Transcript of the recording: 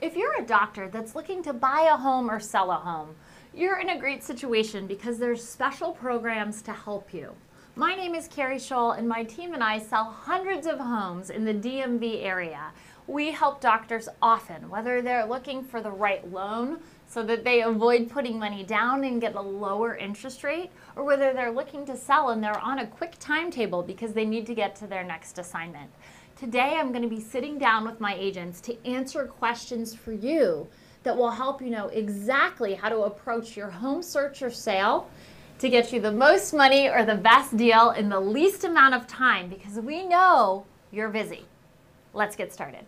If you're a doctor that's looking to buy a home or sell a home, you're in a great situation because there's special programs to help you. My name is Keri Shull, and my team and I sell hundreds of homes in the DMV area. We help doctors often, whether they're looking for the right loan so that they avoid putting money down and get a lower interest rate, or whether they're looking to sell and they're on a quick timetable because they need to get to their next assignment. Today, I'm going to be sitting down with my agents to answer questions for you that will help you know exactly how to approach your home search or sale to get you the most money or the best deal in the least amount of time because we know you're busy. Let's get started.